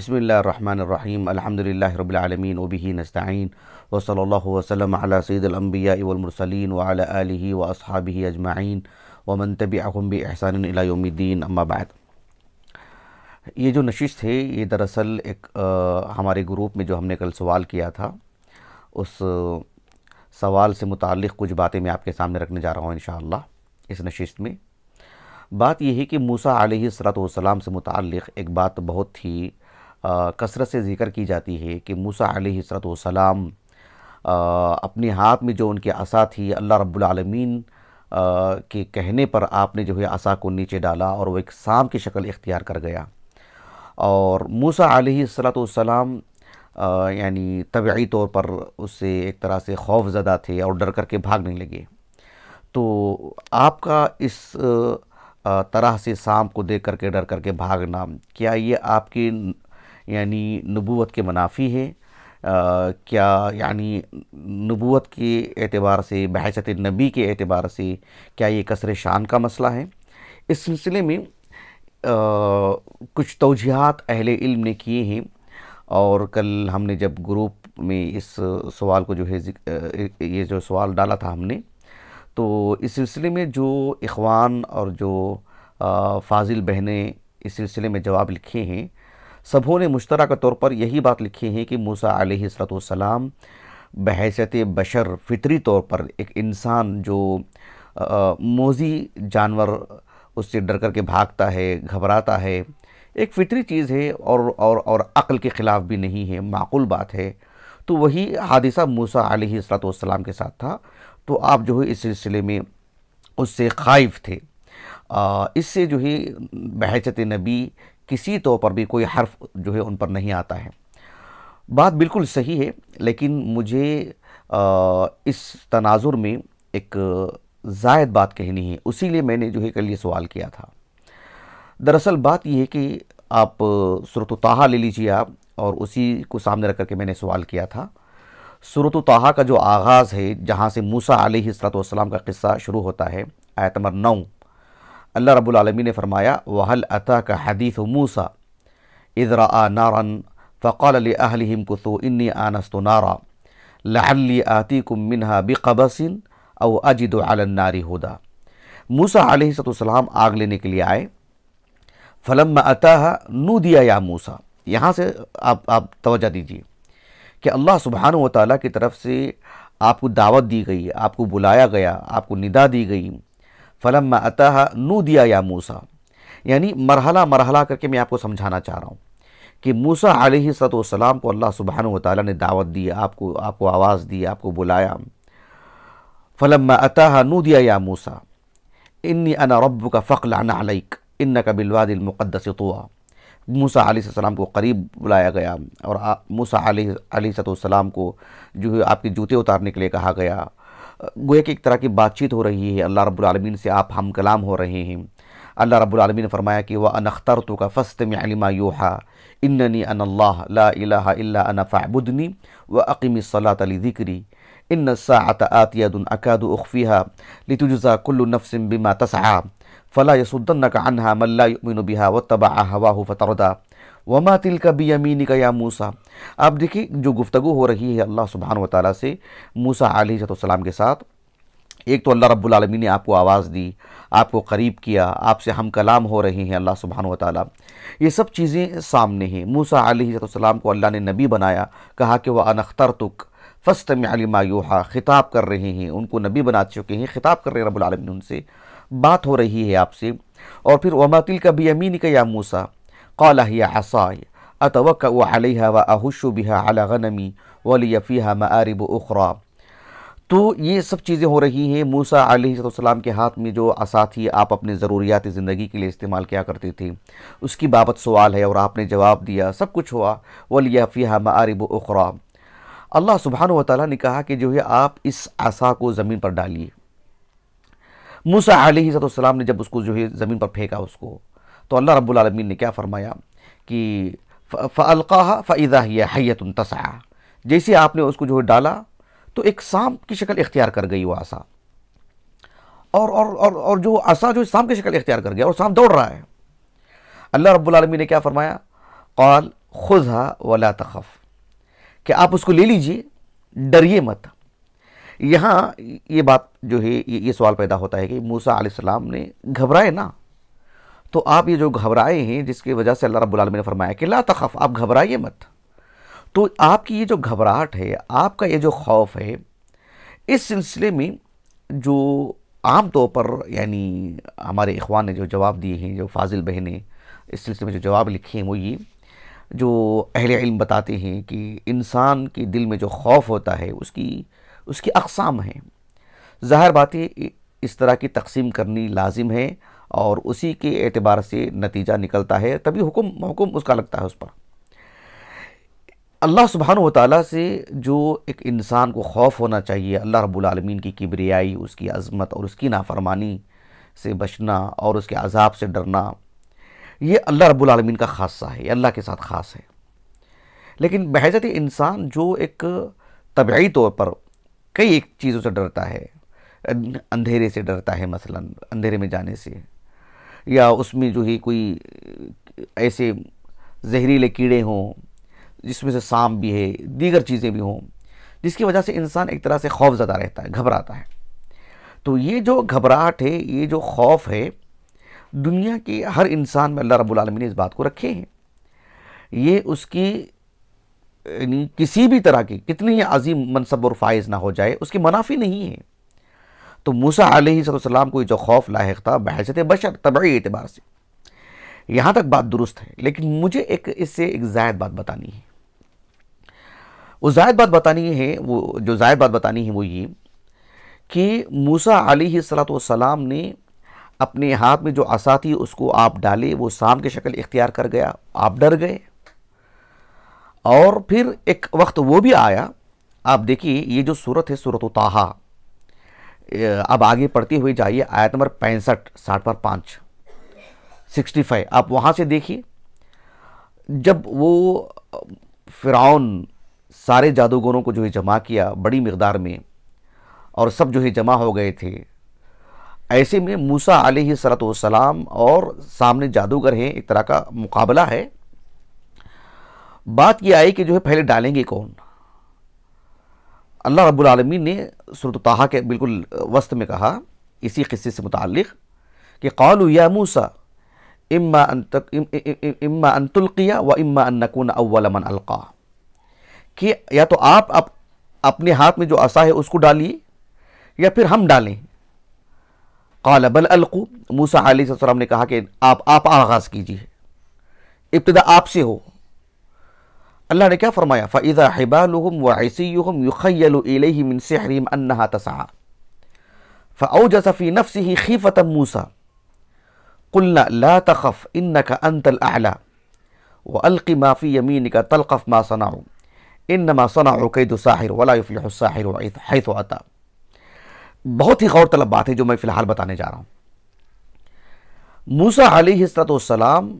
بسم اللہ الرحمن الرحیم الحمد للہ رب العالمین وبہ نستعین وصلی اللہ وسلم علی سید الانبیاء والمرسلین وعلی آلہ واصحابہ اجمعین ومن تبعہم بإحسان الى یوم الدین، اما بعد۔ یہ جو نشست ہے، یہ دراصل ایک ہمارے گروپ میں جو ہم نے کل سوال کیا تھا، اس سوال سے متعلق کچھ باتیں میں آپ کے سامنے رکھنے جا رہا ہوں انشاءاللہ اس نشست میں۔ بات یہ ہے کہ موسیٰ علیہ السلام سے متعلق ایک بات بہت ہی کثرت سے ذکر کی جاتی ہے کہ موسیٰ علیہ السلام اپنے ہاتھ میں جو ان کی عصا تھی، اللہ رب العالمین کے کہنے پر آپ نے جو ہے عصا کو نیچے ڈالا اور وہ ایک سام کی شکل اختیار کر گیا۔ اور موسیٰ علیہ السلام یعنی طبعی طور پر اس سے ایک طرح سے خوف زدہ تھے اور ڈر کر کے بھاگنے لگے۔ تو آپ کا اس طرح سے سام کو دیکھ کر کے، ڈر کر کے بھاگنا، کیا یہ آپ کی یعنی نبوت کے منافی ہے کیا یعنی نبوت کے اعتبار سے بحثت نبی کے اعتبار سے کیا یہ کثر شان کا مسئلہ ہے؟ اس سلسلے میں کچھ توجیحات اہل علم نے کیے ہیں۔ اور کل ہم نے جب گروپ میں اس سوال کو جو ہے یہ جو سوال ڈالا تھا ہم نے، تو اس سلسلے میں جو اخوان اور جو فاضل بہنیں اس سلسلے میں جواب لکھے ہیں سبھوں نے مشترکہ طور پر یہی بات لکھی ہے کہ موسیٰ علیہ السلام بحیثیت بشر فطری طور پر ایک انسان جو موزی جانور اس سے ڈر کر کے بھاگتا ہے، گھبراتا ہے، ایک فطری چیز ہے اور اور اور عقل کے خلاف بھی نہیں ہے، معقول بات ہے۔ تو وہی حادثہ موسیٰ علیہ السلام کے ساتھ تھا۔ تو آپ جو ہے اس سلسلے میں اس سے خائف تھے۔ اس سے جو ہے بحیثیت نبی کسی طور پر بھی کوئی حرف جو ہے ان پر نہیں آتا ہے۔ بات بالکل صحیح ہے، لیکن مجھے اس تناظر میں ایک زائد بات کہنی ہے۔ اسی لیے میں نے جو ہے کل یہ سوال کیا تھا۔ دراصل بات یہ ہے کہ آپ صورت و لے لیجیے آپ، اور اسی کو سامنے رکھ کر کے میں نے سوال کیا تھا۔ صورت و کا جو آغاز ہے، جہاں سے موسیٰ علیہ السلام کا قصہ شروع ہوتا ہے، آیت نمبر نو۔ اللہ رب العالمین نے فرمایا، وَهَلْ أَتَاكَ حَدِيثُ مُوسَى إِذْ رَآ نَارًا فَقَالَ لِأَهْلِهِمْ كُثُوا إِنِّي آنَسْتُ نَارًا لَعَلِّي آتِيكُم مِّنْهَا بِقَبَسٍ أَوْ أَجِدُ عَلَى النَّارِ هُدًى موسیٰ علیہ السلام آگ لینے کے لیے آئے۔ فَلَمَّا أَتَاهَا نُودِيَ يَا مُوسَى یہاں سے آپ آپ توجہ دیجیے کہ اللہ سبحانہ وتعالی کی طرف سے آپ کو دعوت دی گئی، آپ کو بلایا گیا، آپ کو ندا دی گئی۔ فلما اتاہا نو دیا یا موسیٰ۔ یعنی مرحلہ مرحلہ کر کے میں آپ کو سمجھانا چاہ رہا ہوں کہ موسیٰ علیہ السلام کو اللہ سبحانہ وتعالی نے دعوت دی، آپ کو آپ کو آواز دی، آپ کو بلایا۔ فلما اتاہا نو دیا یا موسیٰ۔ انی انا ربک فقلعن علیک انکا بالواد المقدس طوا موسیٰ علیہ السلام کو قریب بلایا گیا اور موسیٰ علیہ السلام کو جو ہے آپ کے جوتے اتارنے کے لیے کہا گیا۔ گویا کہ ایک طرح کی بات چیت ہو رہی ہے، اللہ رب العالمین سے آپ ہم کلام ہو رہے ہیں۔ اللہ رب العالمین نے فرمایا کہ وَأَنَ اخْتَرْتُكَ فَاسْتَمِعْ لِمَا يُوحَا إِنَّنِي أَنَا اللَّهَ لَا إِلَهَ إِلَّا أَنَا فَاعْبُدْنِي وَأَقِمِ الصَّلَاةَ لِذِكْرِي إِنَّ السَّاعَةَ آتِيَةٌ أَكَادُ أُخْفِيهَا لِتُجْزَى كُلُّ نَفْسٍ بِمَا تَسْعَى۔ فَلَا يَصُدَّنَّكَ عَنْهَا مَن لَّا يُؤْمِنُ بِهَا وَاتَّبَعَ هَوَاهُ فَتَرْدَى۔ وما تلک بیمینک یا موسیٰ آپ دیکھیں جو گفتگو ہو رہی ہے اللہ سبحانہ وتعالی سے موسیٰ علیہ السلام کے ساتھ، ایک تو اللہ رب العالمین نے آپ کو آواز دی، آپ کو قریب کیا، آپ سے ہم کلام ہو رہے ہیں اللہ سبحانہ وتعالی۔ یہ سب چیزیں سامنے ہیں۔ موسیٰ علیہ السلام کو اللہ نے نبی بنایا، کہا کہ وہ انختر تک فسطم علما یوحا خطاب کر رہے ہیں، ان کو نبی بنا چکے ہیں، خطاب کر رہے ہیں رب العالمین ان سے۔ بات ہو رہی ہے آپ سے۔ اور پھر وما تلک بیمینک یا موسیٰ قال ہی عصائی اتوقع علیہا و بها على غنمی ولی فیہا مآرب اخرى تو یہ سب چیزیں ہو رہی ہیں موسیٰ علیہ السلام کے ہاتھ میں جو عصا تھی، آپ اپنے ضروریات زندگی کے لیے استعمال کیا کرتے تھے۔ اس کی بابت سوال ہے اور آپ نے جواب دیا، سب کچھ ہوا۔ وَلِيَا فِيهَا مَعَارِبُ اُخْرَى اللہ سبحانہ وتعالی نے کہا کہ جو ہے آپ اس عصا کو زمین پر ڈالیے۔ موسیٰ علیہ السلام نے جب اس کو جو ہے زمین پر پھینکا اس کو۔ تو اللہ رب العالمین نے کیا فرمایا کہ فَأَلْقَاهَا فَإِذَا هِيَ حَيَّةٌ تَسْعَى۔ جیسے آپ نے اس کو جو ہے ڈالا تو ایک سام کی شکل اختیار کر گئی وہ عصا اور اور اور اور جو عصا جو سام کی شکل اختیار کر گیا اور سام دوڑ رہا ہے۔ اللہ رب العالمین نے کیا فرمایا؟ قال خذہ ولا تخف۔ کہ آپ اس کو لے لیجیے، ڈریے مت۔ یہاں یہ بات جو ہے، یہ سوال پیدا ہوتا ہے کہ موسیٰ علیہ السلام نے گھبرائے نا تو آپ یہ جو گھبرائے ہیں، جس کی وجہ سے اللہ رب العالمین نے فرمایا کہ لا تخف، آپ گھبرائیے مت۔ تو آپ کی یہ جو گھبراہٹ ہے، آپ کا یہ جو خوف ہے، اس سلسلے میں جو عام طور پر یعنی ہمارے اخوان نے جو جواب دیے ہیں، جو فاضل بہنیں اس سلسلے میں جو جواب لکھے ہیں، وہ یہ، جو اہل علم بتاتے ہیں کہ انسان کے دل میں جو خوف ہوتا ہے، اس کی اس کی اقسام ہیں۔ ظاہر باتیں اس طرح کی تقسیم کرنی لازم ہے۔ اور اسی کے اعتبار سے نتیجہ نکلتا ہے، تبھی حکم حکم اس کا لگتا ہے اس پر۔ اللہ سبحانہ و تعالیٰ سے جو ایک انسان کو خوف ہونا چاہیے، اللہ رب العالمین کی کبریائی، اس کی عظمت اور اس کی نافرمانی سے بچنا اور اس کے عذاب سے ڈرنا، یہ اللہ رب العالمین کا خاصہ ہے، یہ اللہ کے ساتھ خاص ہے۔ لیکن بحیثت انسان جو ایک طبعی طور پر کئی ایک چیزوں سے ڈرتا ہے، اندھیرے سے ڈرتا ہے، مثلا اندھیرے میں جانے سے۔ یا اس میں جو ہی کوئی ایسے زہریلے کیڑے ہوں، جس میں سے سام بھی ہے، دیگر چیزیں بھی ہوں، جس کی وجہ سے انسان ایک طرح سے خوف زدہ رہتا ہے، گھبراتا ہے۔ تو یہ جو گھبراہٹ ہے، یہ جو خوف ہے، دنیا کے ہر انسان میں اللہ رب العالمین نے اس بات کو رکھے ہیں۔ یہ اس کی یعنی کسی بھی طرح کی کتنی عظیم منصب اور فائز نہ ہو جائے، اس کی منافی نہیں ہے۔ تو موسیٰ علیہ السلام کو جو خوف لاحق تھا بحثت بشر، طبعی اعتبار سے۔ یہاں تک بات درست ہے، لیکن مجھے ایک اس سے ایک زائد بات بتانی ہے۔ وہ زائد بات بتانی ہے، وہ جو زائد بات بتانی ہے وہ یہ کہ موسیٰ علیہ السلام نے اپنے ہاتھ میں جو عصا تھی، اس کو آپ ڈالے، وہ سام کی شکل اختیار کر گیا، آپ ڈر گئے۔ اور پھر ایک وقت وہ بھی آیا، آپ دیکھیے، یہ جو صورت ہے، صورت و تاہا اب آگے پڑھتے ہوئے جائیے، آیت نمبر پینسٹھ، ساٹھ پر پانچ۔ Sixty five. آپ وہاں سے دیکھیے، جب وہ فرعون سارے جادوگروں کو جو ہے جمع کیا بڑی مقدار میں، اور سب جو ہے جمع ہو گئے تھے، ایسے میں موسیٰ علیہ السلام اور سامنے جادوگر ہیں، ایک طرح کا مقابلہ ہے۔ بات یہ آئی کہ جو ہے پہلے ڈالیں گے کون؟ اللہ رب العالمین نے صورت طاہا کے بالکل وسط میں کہا، اسی قصے سے متعلق کہ قالوا یا موسیٰ، اما ان تلقیا و اما ان نکون اول من القا۔ کہ یا تو آپ اپنے ہاتھ میں جو عصا ہے اس کو ڈالیے یا پھر ہم ڈالیں۔ قال بل القو، موسیٰ علیہ السلام نے کہا کہ آپ آپ آغاز کیجیے ابتدا آپ سے ہو۔ اللہ نے کیا فرمایا فَإِذَا حِبَالُهُمْ وَعِسِيُّهُمْ يُخَيَّلُ إِلَيْهِ مِنْ سِحْرِهِمْ أَنَّهَا تَسَعَى فَأَوْجَسَ فِي نَفْسِهِ خِيفَةً مُوسَى قُلْنَا لَا تَخَفْ إِنَّكَ أَنْتَ الْأَعْلَى وَأَلْقِ مَا فِي يَمِينِكَ تَلْقَفْ مَا صَنَعُوا إِنَّمَا صَنَعُوا كَيْدُ سَاحِرُ وَلَا يُفْلِحُ السَّاحِرُ حَيْثُ أَتَى بہت ہی غور طلب بات ہے جو میں فی الحال بتانے جا رہا ہوں موسیٰ علیہ السلام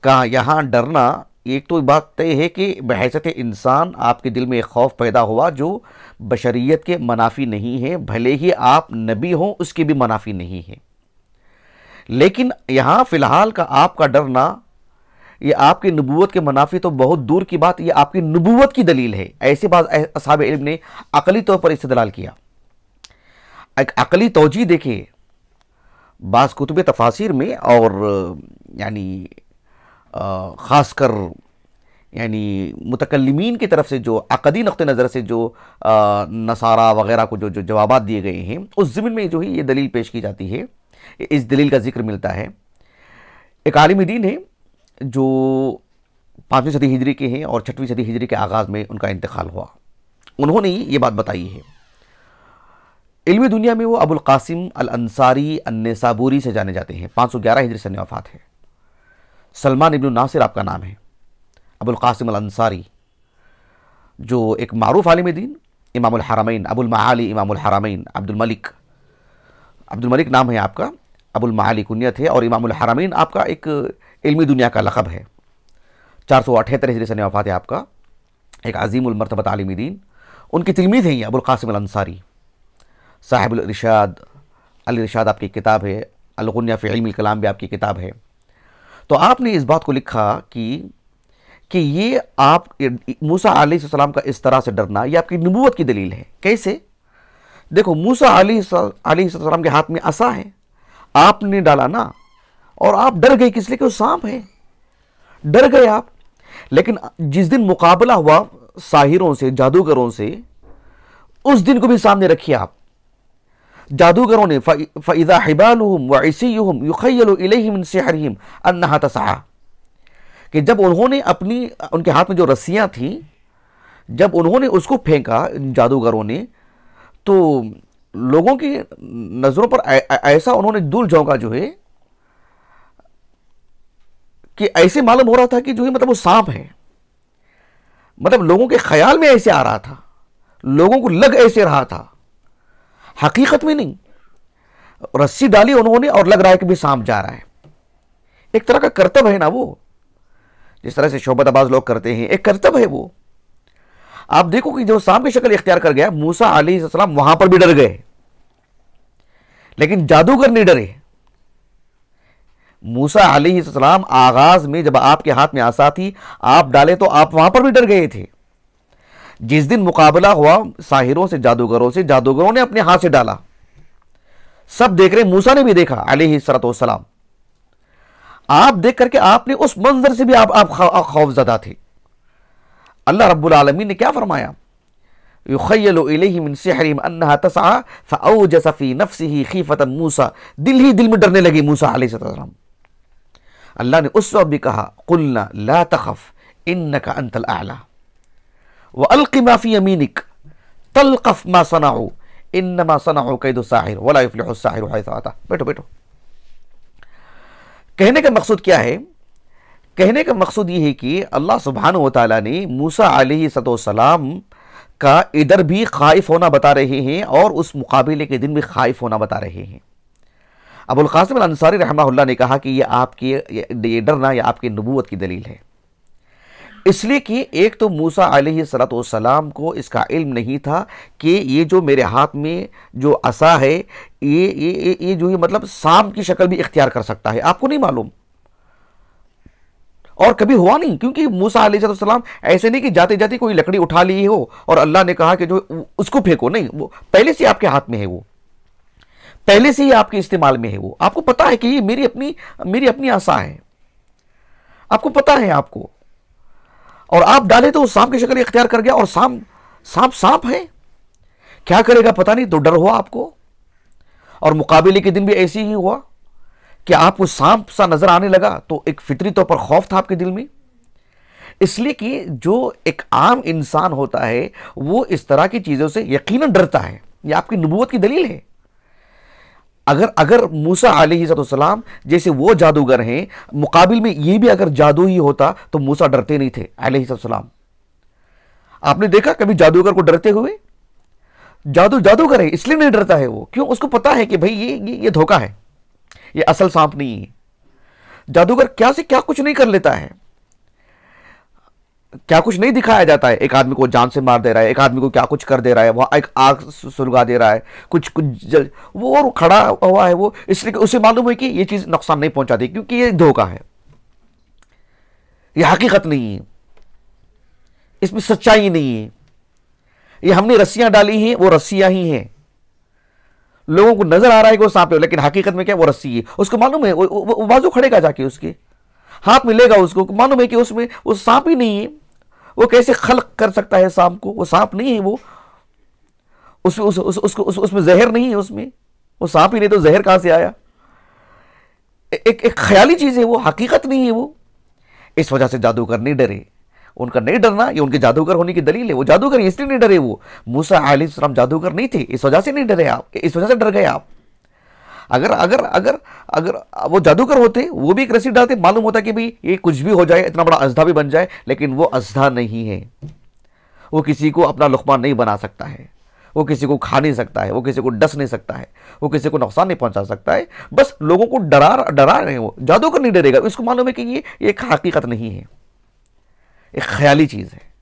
کا یہاں ڈرنا ایک تو بات طے ہے کہ بحیثت انسان آپ کے دل میں ایک خوف پیدا ہوا جو بشریت کے منافی نہیں ہے بھلے ہی آپ نبی ہوں، اس کے بھی منافی نہیں ہے لیکن یہاں فی الحال کا آپ کا ڈرنا یہ آپ کی نبوت کے منافی تو بہت دور کی بات، یہ آپ کی نبوت کی دلیل ہے۔ ایسے بعض اصحاب علم نے عقلی طور پر استدلال کیا۔ ایک عقلی توجہ دیکھیں۔ بعض کتب تفاصیر میں اور یعنی خاص کر یعنی متکلمین کی طرف سے جو عقدی نقطہ نظر سے جو نصارہ وغیرہ کو جو جو جوابات دیے گئے ہیں، اس زمین میں جو ہی یہ دلیل پیش کی جاتی ہے، اس دلیل کا ذکر ملتا ہے۔ ایک عالم دین ہے جو پانچویں صدی ہجری کے ہیں اور چھٹویں صدی ہجری کے آغاز میں ان کا انتقال ہوا۔ انہوں نے یہ بات بتائی ہے۔ علمی دنیا میں وہ ابو القاسم الانصاری النسابوری سے جانے جاتے ہیں۔ پانچ سو گیارہ ہجری سن وفات ہے۔ سلمان ابن ناصر آپ کا نام ہے، ابو القاسم الانصاری، جو ایک معروف عالم دین، امام الحرمین، ابو المعالی امام الحرمین، عبد الملک عبد الملک نام ہے آپ کا، ابو المعالی کنیت ہے، اور امام الحرمین آپ کا ایک علمی دنیا کا لقب ہے۔ چار سو اٹھہتر ہجری سن وفات ہے آپ کا، ایک عظیم المرتبت عالم دین۔ ان کی تلمید ہیں یہ، ابو القاسم الانصاری۔ صاحب الرشاد الرشاد آپ کی کتاب ہے، الغنیہ فی علم الکلام بھی آپ کی کتاب ہے۔ تو آپ نے اس بات کو لکھا کہ کہ یہ آپ موسیٰ علیہ السلام کا اس طرح سے ڈرنا یہ آپ کی نبوت کی دلیل ہے۔ کیسے؟ دیکھو، موسیٰ علیہ السلام کے ہاتھ میں عصا ہے۔ آپ نے ڈالا نا۔ اور آپ ڈر گئے، کس لیے؟ کہ وہ سانپ ہے۔ ڈر گئے آپ۔ لیکن جس دن مقابلہ ہوا ساحروں سے، جادوگروں سے، اس دن کو بھی سامنے رکھیے آپ۔ جادوگروں نے فَإِذَا حِبَالُهُمْ وَعِسِيُّهُمْ يُخَيَّلُ إِلَيْهِ مِنْ سِحْرِهِمْ أَنَّهَا تَسْعَى کہ جب انہوں نے اپنی، ان کے ہاتھ میں جو رسیاں تھیں، جب انہوں نے اس کو پھینکا جادوگروں نے، تو لوگوں کی نظروں پر ایسا انہوں نے دول جھونکا جو ہے کہ ایسے معلوم ہو رہا تھا کہ جو ہے مطلب وہ سانپ ہے مطلب لوگوں کے خیال میں ایسے آ رہا تھا، لوگوں کو لگ ایسے رہا تھا۔ حقیقت میں نہیں۔ رسی ڈالی انہوں نے اور لگ رہا ہے کہ بھی سانپ جا رہا ہے۔ ایک طرح کا کرتب ہے نا وہ۔ جس طرح سے شعبت آباز لوگ کرتے ہیں، ایک کرتب ہے وہ۔ آپ دیکھو کہ جو سانپ کی شکل اختیار کر گیا موسا علیہ السلام وہاں پر بھی ڈر گئے۔ لیکن جادوگر نہیں ڈرے۔ موسا علیہ السلام آغاز میں جب آپ کے ہاتھ میں آسا تھی، آپ ڈالے تو آپ وہاں پر بھی ڈر گئے تھے۔ جس دن مقابلہ ہوا، ساحروں سے، جادوگروں سے، جادوگروں نے اپنے ہاتھ سے ڈالا۔ سب دیکھ رہے موسا نے بھی دیکھا، علیہ السلام آپ دیکھ کر کے آپ نے اس منظر سے بھی آپ آپ خوف زدہ تھے۔ اللہ رب العالمین نے کیا فرمایا؟ یخیل الیہ من سحرہم انہا تسعا فاوجس فی نفسه خیفتا موسیٰ۔ دل ہی دل میں ڈرنے لگے موسیٰ علیہ السلام اللہ نے اس وقت بھی کہا، قلنا لا تخف، انکا انت الاعلا وَأَلْقِ مَا فِي يَمِينِكَ تَلْقَفْ مَا صَنَعُوا إِنَّمَا صَنَعُوا قَيْدُ السَّاحِرُ وَلَا يُفْلِحُ السَّاحِرُ حَيْثَ آتا بیٹھو بیٹھو۔ کہنے کا مقصود کیا ہے؟ کہنے کا مقصود یہ ہے کہ اللہ سبحانہ وتعالی نے موسیٰ علیہ السلام کا ادھر بھی خائف ہونا بتا رہے ہیں اور اس مقابلے کے دن بھی خائف ہونا بتا رہے ہیں۔ ابو القاسم الانصاری رحمہ اللہ نے کہا کہ یہ آپ کی یہ ڈرنا یہ آپ کی نبوت کی دلیل ہے۔ اس لیے کہ ایک تو موسیٰ علیہ السلام کو اس کا علم نہیں تھا کہ یہ جو میرے ہاتھ میں جو عصا ہے، یہ یہ جو مطلب سام کی شکل بھی اختیار کر سکتا ہے۔ آپ کو نہیں معلوم؟ اور کبھی ہوا نہیں، کیونکہ موسیٰ علیہ السلام ایسے نہیں کہ جاتے جاتے کوئی لکڑی اٹھا لی ہو اور اللہ نے کہا کہ جو اس کو پھینکو، نہیں، وہ پہلے سے آپ کے ہاتھ میں ہے وہ۔ پہلے سے ہی آپ کے استعمال میں ہے وہ۔ آپ کو پتا ہے کہ یہ میری اپنی میری اپنی عصا ہے۔ آپ کو پتا ہے، آپ کو۔ اور آپ ڈالے تو سانپ کی شکل اختیار کر گیا اور سانپ سانپ سانپ ہے کیا کرے گا پتہ نہیں، تو ڈر ہوا آپ کو۔ اور مقابلے کے دن بھی ایسی ہی ہوا کہ آپ کو سانپ سا نظر آنے لگا تو ایک فطری طور پر خوف تھا آپ کے دل میں۔ اس لیے کہ جو ایک عام انسان ہوتا ہے، وہ اس طرح کی چیزوں سے یقیناً ڈرتا ہے۔ یہ آپ کی نبوت کی دلیل ہے۔ اگر اگر موسیٰ علیہ السلام جیسے وہ جادوگر ہیں، مقابل میں یہ بھی اگر جادو ہی ہوتا تو موسیٰ ڈرتے نہیں تھے علیہ السلام۔ آپ نے دیکھا کبھی جادوگر کو ڈرتے ہوئے؟ جادو جادوگر ہے، اس لیے نہیں ڈرتا ہے وہ۔ کیوں؟ اس کو پتا ہے کہ بھئی یہ یہ دھوکہ ہے۔ یہ اصل سانپ نہیں ہے۔ جادوگر کیا سے کیا کچھ نہیں کر لیتا ہے۔ کیا کچھ نہیں دکھایا جاتا ہے؟ ایک آدمی کو جان سے مار دے رہا ہے، ایک آدمی کو کیا کچھ کر دے رہا ہے وہ ایک آگ سلگا دے رہا ہے، کچھ کچھ جل، وہ اور کھڑا ہوا ہے وہ، اس لیے اسے معلوم ہے کہ یہ چیز نقصان نہیں پہنچا دی کیونکہ یہ دھوکہ ہے۔ یہ حقیقت نہیں ہے۔ اس میں سچائی نہیں ہے۔ یہ ہم نے رسیاں ڈالی ہیں، وہ رسیاں ہی ہیں۔ لوگوں کو نظر آ رہا ہے کہ وہ سانپ ہے، لیکن حقیقت میں کیا وہ رسی ہے۔ اس کو معلوم ہے، وہ بازو کھڑے گا جا کے اس کے۔ ہاتھ میں لے گا اس کو، معلوم ہے کہ اس میں وہ سانپ ہی نہیں ہے۔ وہ کیسے خلق کر سکتا ہے سانپ کو؟ وہ سانپ نہیں ہے وہ۔ اس اس, اس, اس, اس, اس میں زہر نہیں ہے اس میں۔ وہ سانپ ہی نہیں تو زہر کہاں سے آیا؟ ایک ایک خیالی چیز ہے وہ حقیقت نہیں ہے وہ۔ اس وجہ سے جادوگر نہیں ڈرے۔ ان کا نہیں ڈرنا یہ ان کے جادوگر ہونے کی دلیل ہے۔ وہ جادوگر اس لیے نہیں ڈرے وہ۔ موسیٰ علیہ السلام جادوگر نہیں تھے اس وجہ سے نہیں ڈرے آپ اس وجہ سے ڈر گئے آپ۔ اگر اگر اگر اگر وہ جادوگر ہوتے، وہ بھی ایک رسی ڈالتے، معلوم ہوتا کہ بھئی یہ کچھ بھی ہو جائے، اتنا بڑا ازدہ بھی بن جائے، لیکن وہ ازدہ نہیں ہے۔ وہ کسی کو اپنا لقمہ نہیں بنا سکتا ہے۔ وہ کسی کو کھا نہیں سکتا ہے، وہ کسی کو ڈس نہیں سکتا ہے۔ وہ کسی کو نقصان نہیں پہنچا سکتا ہے۔ بس لوگوں کو ڈرا ڈرا رہے ہیں وہ۔ جادوگر نہیں ڈرے گا۔ اس کو معلوم ہے کہ یہ ایک حقیقت نہیں ہے۔ ایک خیالی چیز ہے۔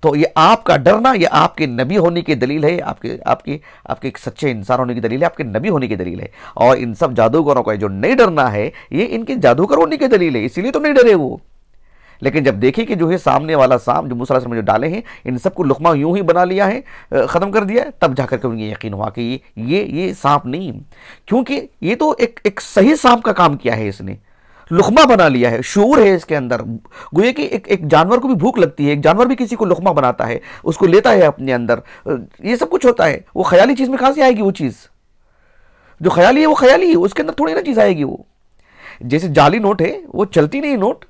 تو یہ آپ کا ڈرنا، یہ آپ کے نبی ہونے کی دلیل ہے، آپ کے آپ کے آپ کے ایک سچے انسان ہونے کی دلیل ہے، آپ کے نبی ہونے کی دلیل ہے۔ اور ان سب جادوگروں کا جو نہیں ڈرنا ہے، یہ ان کے جادوگر ہونے کی دلیل ہے، اسی لیے تو نہیں ڈرے وہ۔ لیکن جب دیکھیں کہ جو ہے سامنے والا سام، جو موسیٰ علیہ جو ڈالے ہیں، ان سب کو لقمہ یوں ہی بنا لیا ہے ختم کر دیا ہے، تب جا کر کے ان انہیں یقین ہوا کہ یہ یہ یہ سانپ نہیں۔ کیونکہ یہ تو ایک ایک صحیح سانپ کا کام کیا ہے اس نے۔ لقمہ بنا لیا ہے، شعور ہے اس کے اندر۔ گویا کہ ایک ایک جانور کو بھی بھوک لگتی ہے، ایک جانور بھی کسی کو لقمہ بناتا ہے، اس کو لیتا ہے اپنے اندر۔ یہ سب کچھ ہوتا ہے۔ وہ خیالی چیز میں کہاں سے آئے گی وہ چیز؟ جو خیالی ہے وہ خیالی ہے، اس کے اندر تھوڑی نا چیز آئے گی وہ۔ جیسے جعلی نوٹ ہے، وہ چلتی نہیں نوٹ۔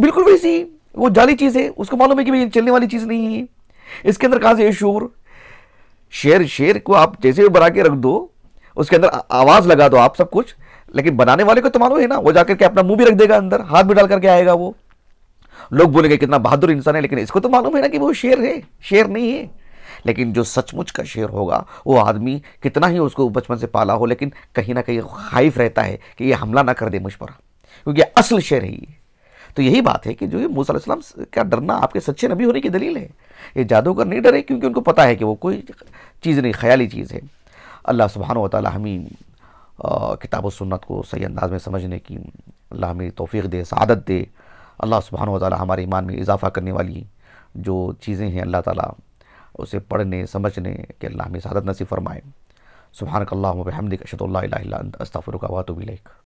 بالکل ویسی وہ جعلی چیز ہے، اس کو معلوم ہے کہ یہ چلنے والی چیز نہیں ہے۔ اس کے اندر کہاں سے شور شیر شیر کو آپ جیسے بھی بنا کے رکھ دو، اس کے اندر آواز لگا دو آپ سب کچھ۔ لیکن بنانے والے کو تو معلوم ہے نا، وہ جا کر کے اپنا منہ بھی رکھ دے گا اندر، ہاتھ بھی ڈال کر کے آئے گا وہ۔ لوگ بولیں گے کتنا بہادر انسان ہے، لیکن اس کو تو معلوم ہے نا کہ وہ شیر ہے، شیر نہیں ہے۔ لیکن جو سچ مچ کا شیر ہوگا، وہ آدمی کتنا ہی اس کو بچپن سے پالا ہو، لیکن کہیں نہ کہیں خائف رہتا ہے کہ یہ حملہ نہ کر دے مجھ پر، کیونکہ اصل شیر ہے یہ۔ تو یہی بات ہے کہ جو موسیٰ علیہ السلام کا ڈرنا آپ کے سچے نبی ہونے کی دلیل ہے۔ یہ جادوگر نہیں ڈرے کیونکہ ان کو پتا ہے کہ وہ کوئی چیز نہیں، خیالی چیز ہے۔ اللہ سبحانہ و تعالی ہمیں کتاب و سنت کو صحیح انداز میں سمجھنے کی اللہ ہمیں توفیق دے، سعادت دے۔ اللہ سبحانہ و تعالی ہمارے ایمان میں اضافہ کرنے والی جو چیزیں ہیں اللہ تعالیٰ، اسے پڑھنے، سمجھنے کہ اللہ ہمیں سعادت نصیب فرمائے۔ سبحانک اللہ و بحمدک اشہد اللہ الہ الا انت، استغفرک و اتوب الیک۔